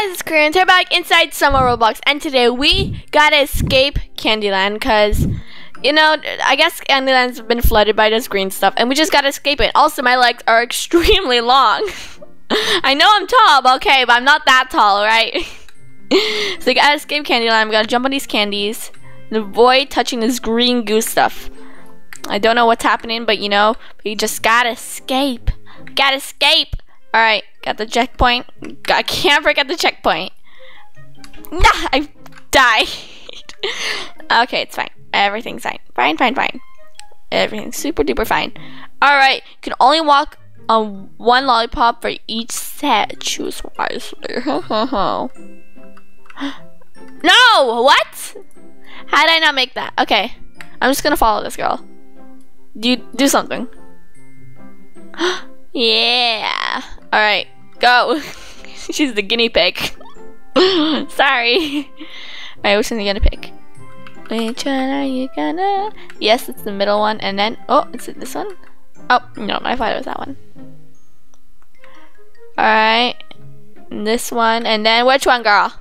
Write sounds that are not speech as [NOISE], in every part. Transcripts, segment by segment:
guys, it's Karina. We're back inside Summer Roblox, and today we gotta escape Candyland because, you know, I guess Candyland's been flooded by this green stuff, and we just gotta escape it. Also, my legs are [LAUGHS] extremely long. [LAUGHS] I know I'm tall, okay, but I'm not that tall, right? [LAUGHS] so we gotta escape Candyland. We gotta jump on these candies and avoid touching this green goo stuff. I don't know what's happening, but you know, we just gotta escape. Gotta escape. All right, got the checkpoint. I can't forget the checkpoint. Nah, I died. [LAUGHS] okay, it's fine. Everything's fine. Fine, fine, fine. Everything's super duper fine. All right, you can only walk on one lollipop for each set. Choose wisely. [LAUGHS] no, what? How did I not make that? Okay, I'm just gonna follow this girl. Do do something. [GASPS] yeah. All right, go. [LAUGHS] She's the guinea pig. [LAUGHS] Sorry. Alright, which one are you gonna pick? Which one are you gonna? Yes, it's the middle one, and then oh, is it this one? Oh no, I thought it was that one. All right, this one, and then which one, girl?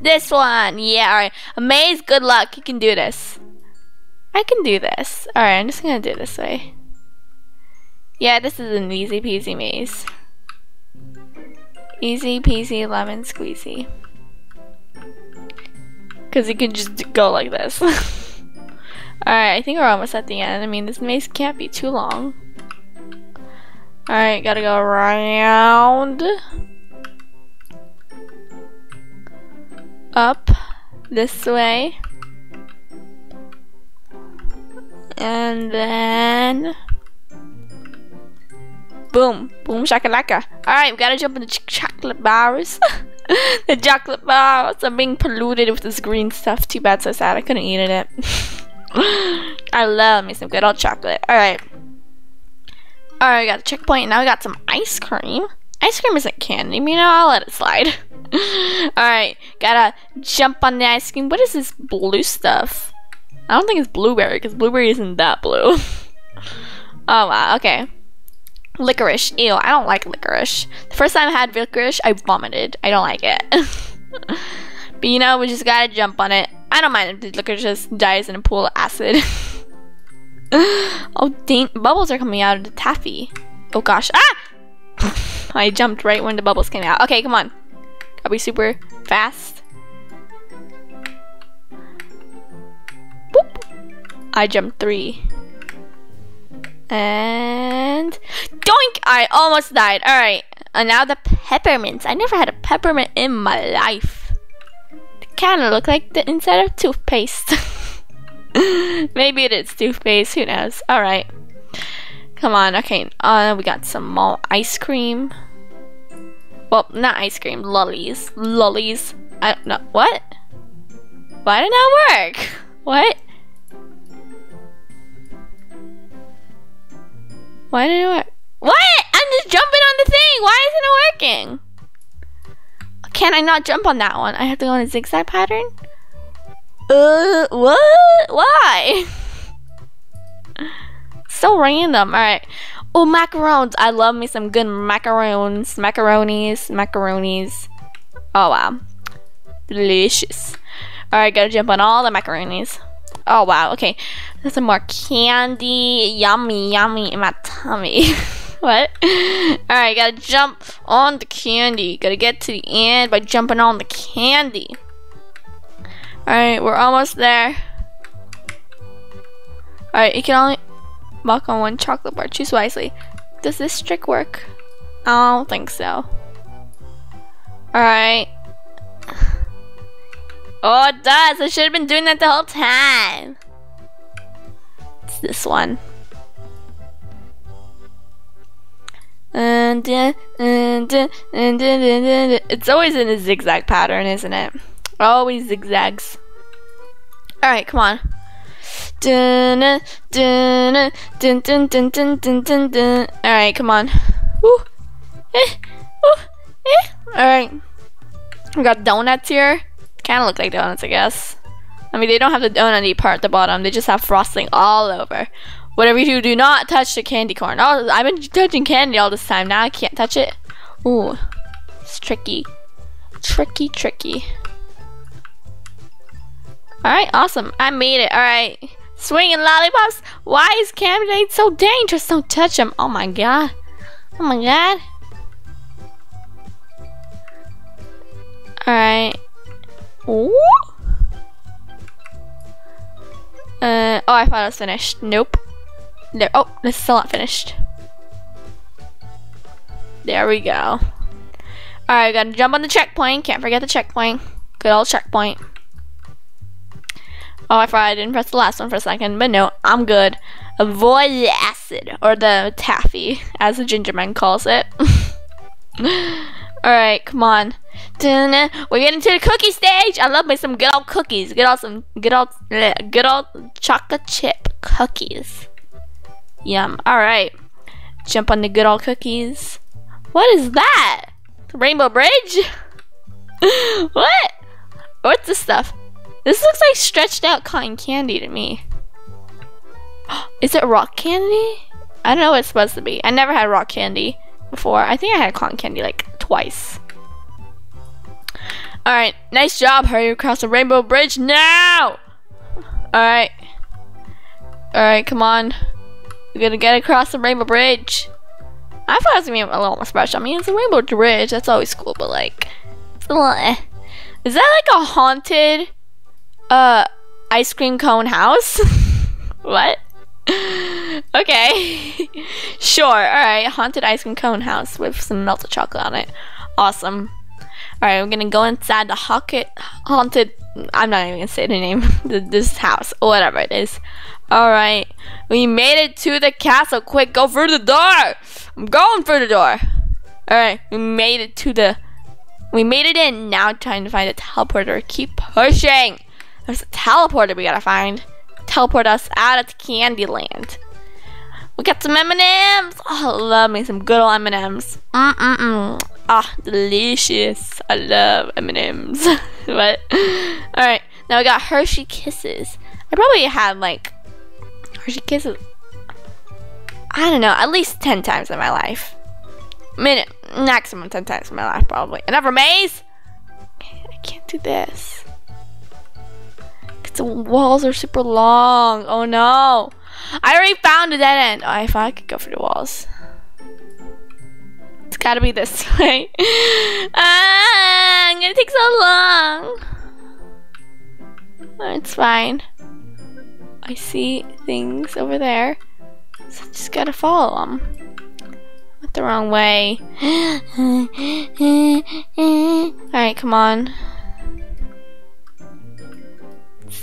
This one. Yeah. All right. Amaze. Good luck. You can do this. I can do this. All right. I'm just gonna do it this way. Yeah, this is an easy peasy maze. Easy peasy lemon squeezy. Because you can just go like this. [LAUGHS] Alright, I think we're almost at the end. I mean, this maze can't be too long. Alright, gotta go around. Up. This way. And then... Boom. Boom shakalaka. Alright, we gotta jump in the ch chocolate bars. [LAUGHS] the chocolate bars are being polluted with this green stuff. Too bad, so sad. I couldn't eat it. [LAUGHS] I love me some good old chocolate. Alright. Alright, we got a checkpoint. Now we got some ice cream. Ice cream isn't candy, you know, I'll let it slide. [LAUGHS] Alright, gotta jump on the ice cream. What is this blue stuff? I don't think it's blueberry, because blueberry isn't that blue. oh wow, okay. Licorice. Ew, I don't like licorice. The first time I had licorice, I vomited. I don't like it. [LAUGHS] but you know, we just gotta jump on it. I don't mind if the licorice just dies in a pool of acid. [LAUGHS] oh, dang. Bubbles are coming out of the taffy. Oh gosh. Ah! [LAUGHS] I jumped right when the bubbles came out. Okay, come on. Gotta be super fast. Boop. I jumped three. And doink! I almost died. Alright. And now the peppermints. I never had a peppermint in my life. They kind of look like the inside of toothpaste. [LAUGHS] Maybe it is toothpaste. Who knows? Alright. Come on. Okay. Uh, we got some more ice cream. Well, not ice cream. Lollies. Lollies. I don't know. What? Why did that work? [LAUGHS] What? Why didn't it work? What? I'm just jumping on the thing. Why isn't it working? Can I not jump on that one? I have to go in a zigzag pattern? Uh, what? Why? [LAUGHS] so random. Alright. Oh, macarons. I love me some good macarons. Macaronis. Macaronis. Oh, wow. Delicious. Alright, gotta jump on all the macaronis. Oh, wow. Okay. There's some more candy. Yummy, yummy in my tummy. [LAUGHS] what? [LAUGHS] Alright, gotta jump on the candy. Gotta get to the end by jumping on the candy. Alright, we're almost there. Alright, you can only walk on one chocolate bar. Choose wisely. Does this trick work? I don't think so. Alright. [LAUGHS] Oh, it does. I should have been doing that the whole time. It's this one. And, and, it's always in a zigzag pattern, isn't it? Always zigzags. All right, come on. All right, come on. Ooh. Eh. Ooh. Eh. All right. We got donuts here. Kind of look like donuts, I guess. I mean, they don't have the donut part at the bottom. They just have frosting all over. Whatever you do, do not touch the candy corn. Oh, I've been touching candy all this time. Now I can't touch it. Ooh, it's tricky. tricky, tricky. Alright, awesome. I made it. Alright. Swinging lollipops. Why is Candy so dangerous? Don't touch them. Oh my god. Oh my god. Alright. Ooh. Uh, oh, I thought it was finished. Nope. There. Oh, this is still not finished. There we go. Alright, gotta jump on the checkpoint. Can't forget the checkpoint. Good old checkpoint. Oh, I forgot I didn't press the last one for a second, but no, I'm good. Avoid the acid, or the taffy, as the gingerman calls it. [LAUGHS] Alright, come on. We're getting to the cookie stage. I love me some good old cookies. Good old some good old eh, good old chocolate chip cookies. Yum. Alright. Jump on the good old cookies. What is that? The Rainbow Bridge? [LAUGHS] what? What's this stuff? This looks like stretched out cotton candy to me. [GASPS] Is it rock candy? I don't know what it's supposed to be. I never had rock candy before. I think I had cotton candy like twice. Alright, nice job. Hurry across the rainbow bridge now! Alright. Alright, come on. We're gonna get across the rainbow bridge. I thought it was gonna be a little more special. I mean, it's a rainbow bridge. That's always cool, but like, it's a little eh. Is that like a haunted uh ice cream cone house? [LAUGHS] what? [LAUGHS] okay. [LAUGHS] sure. Alright. Haunted ice cream cone house with some melted chocolate on it. Awesome. Alright, we're gonna go inside the haunted, haunted I'm not even gonna say the name. [LAUGHS] this house. or Whatever it is. Alright. We made it to the castle. Quick, go through the door. I'm going through the door. Alright, we made it to the we made it in. Now trying to find a teleporter. Keep pushing. There's a teleporter we gotta find teleport us out of Candyland. We got some M&Ms. Oh, love me some good old M&Ms. Mm-mm-mm. Ah, delicious. I love M&Ms. [LAUGHS] what? All right, now I got Hershey Kisses. I probably had like Hershey Kisses. I don't know, at least 10 times in my life. Minute, maximum 10 times in my life, probably. Another maze? I can't do this. The walls are super long. Oh no. I already found a dead end. Oh, if I could go for the walls. It's gotta be this [LAUGHS] way. ah, I'm gonna take so long. Oh, it's fine. I see things over there. So I just gotta follow them. Went the wrong way. [GASPS] Alright, come on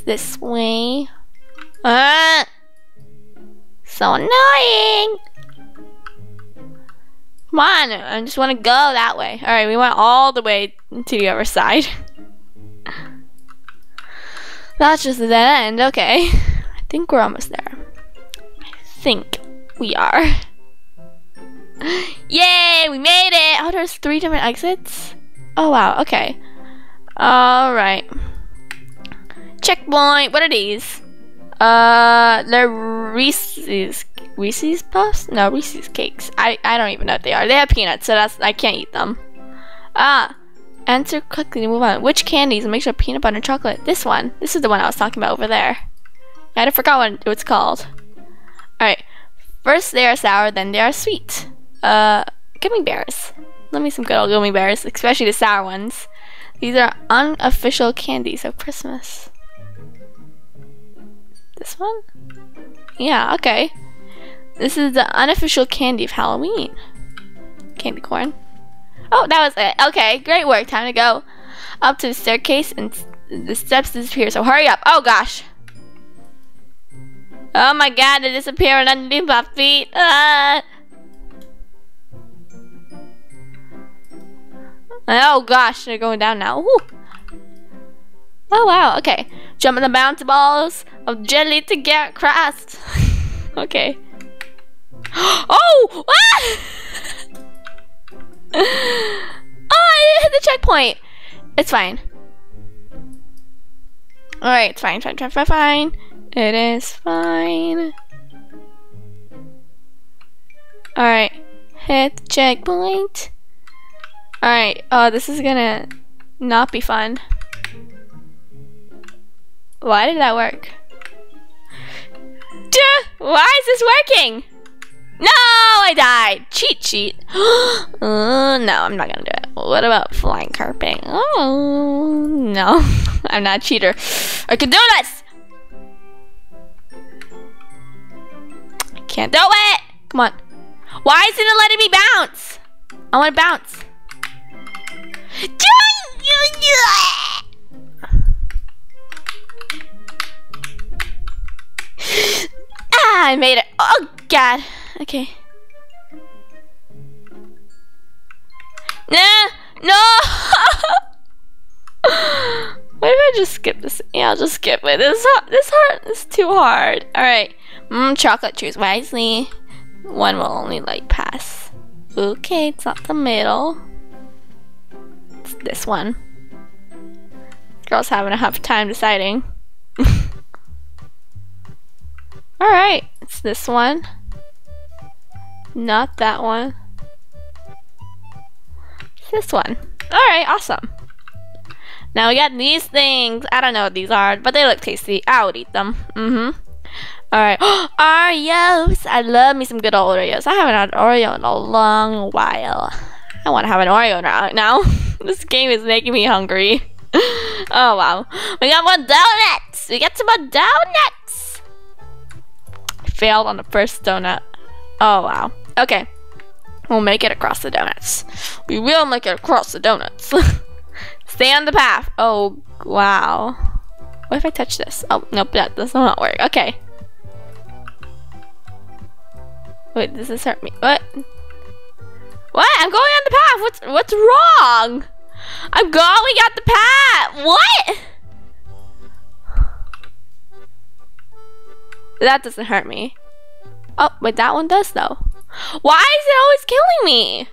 this way. Ah! So annoying! Come on, I just want to go that way. Alright, we went all the way to the other side. That's just the end, okay. I think we're almost there. I think we are. [LAUGHS] Yay, we made it! Oh, there's three different exits? Oh, wow, okay. Alright. Checkpoint. What are these? Uh, they're Reese's Reese's Puffs? No, Reese's Cakes. I I don't even know what they are. They have peanuts, so that's I can't eat them. Ah, answer quickly to move on. Which candies? Make sure peanut butter and chocolate. This one. This is the one I was talking about over there. I forgot what it's called. All right. First they are sour, then they are sweet. Uh, gummy bears. Let me some good old gummy bears, especially the sour ones. These are unofficial candies of Christmas. This one? Yeah, okay. This is the unofficial candy of Halloween. Candy corn. Oh, that was it. Okay, great work. Time to go up to the staircase and the steps disappear. So hurry up. Oh gosh. Oh my god, they disappeared underneath my feet. Ah. Oh gosh, they're going down now. Woo. Oh wow, okay. Jump in the bouncy balls of jelly to get crust. [LAUGHS] okay. [GASPS] Oh! Ah! [LAUGHS] oh, I hit the checkpoint. It's fine. Alright, it's fine, fine, fine, fine, fine. It is fine. Alright, hit the checkpoint. Alright, uh, this is gonna not be fun. Why did that work? Duh! Why is this working? No, I died. Cheat sheet. [GASPS] uh, no, I'm not gonna do it. What about flying carpet? Oh, no. [LAUGHS] I'm not a cheater. I can do this! I can't do it! Come on. Why isn't it letting me bounce? I wanna bounce. [GASPS] ah, I made it. Oh, God. Okay. Nah, no. [LAUGHS] what if I just skip this? Yeah, I'll just skip it. This this heart is too hard. All right. Mmm, chocolate. Choose wisely. One will only like pass. Okay, it's not the middle. It's this one. Girl's having a tough time deciding. [LAUGHS] Alright, it's this one. Not that one. This one. Alright, awesome. Now we got these things. I don't know what these are, but they look tasty. I would eat them. Mm-hmm. Alright. [GASPS] Oreos! I love me some good old Oreos. I haven't had an Oreo in a long while. I want to have an Oreo now. [LAUGHS] this game is making me hungry. [LAUGHS] oh wow. We got more donuts! We got some more donuts! Failed on the first donut. Oh wow. Okay. We'll make it across the donuts. We will make it across the donuts. [LAUGHS] Stay on the path. Oh wow. What if I touch this? Oh nope, that does not work. Okay. Wait, does this hurt me? What? What? I'm going on the path. What's what's wrong? I'm going on the path. What? That doesn't hurt me. Oh, wait, that one does though. Why is it always killing me?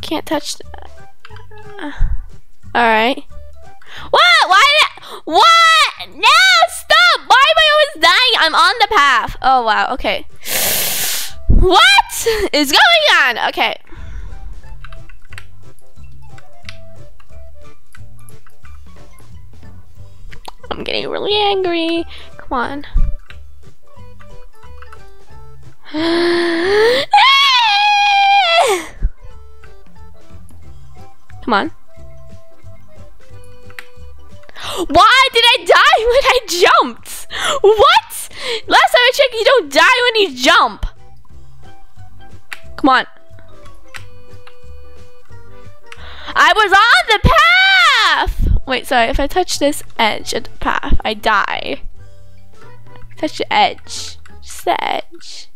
Can't touch. Uh, all right. What? Why? Did, what? No! Stop! Why am I always dying? I'm on the path. Oh wow. Okay. What is going on? Okay. I'm getting really angry. Come on. [GASPS] Come on. Why did I die when I jumped? What? Last time I checked, you don't die when you jump. Come on. I was on the path! Wait, sorry, if I touch this edge of the path, I die. Touch the edge. Just the edge.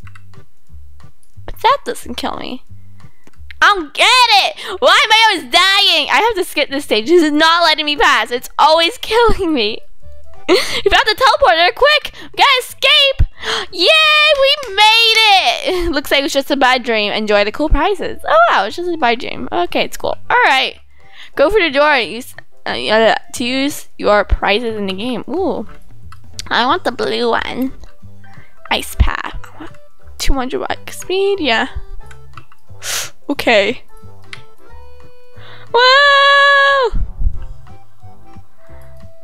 That doesn't kill me. I don't get it! Why am I always dying? I have to skip this stage. This is not letting me pass. It's always [LAUGHS] killing me. you found the teleporter. Quick! We gotta escape! Yay! We made it! [LAUGHS] Looks like it was just a bad dream. Enjoy the cool prizes. Oh wow, it's just a bad dream. Okay, it's cool. Alright. Go for the door use, uh, to use your prizes in the game. Ooh. I want the blue one. Ice path. 200 bike speed, yeah. Okay. Whoa!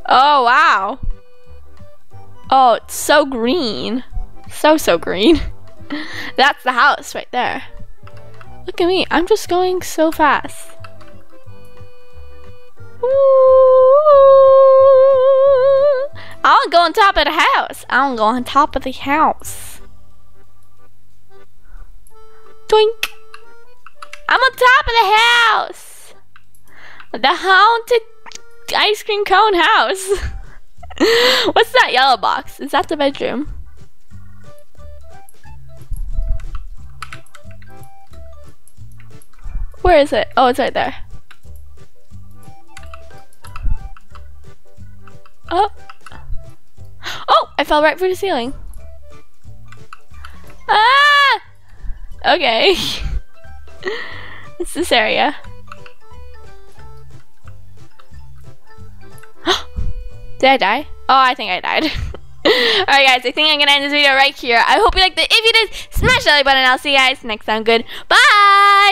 Oh, wow. Oh, it's so green. So, so green. [LAUGHS] That's the house right there. Look at me. I'm just going so fast. Ooh. I will go on top of the house. I will go on top of the house. I'm on top of the house. The haunted ice cream cone house. [LAUGHS] What's that yellow box? Is that the bedroom? Where is it? Oh, it's right there. Oh. Oh, I fell right through the ceiling. Ah! Okay. it's [LAUGHS] this area. [GASPS] Did I die? Oh, I think I died. [LAUGHS] Alright guys, I think I'm gonna end this video right here. I hope you liked it. If you did, smash that like button. I'll see you guys next time. Good. Bye!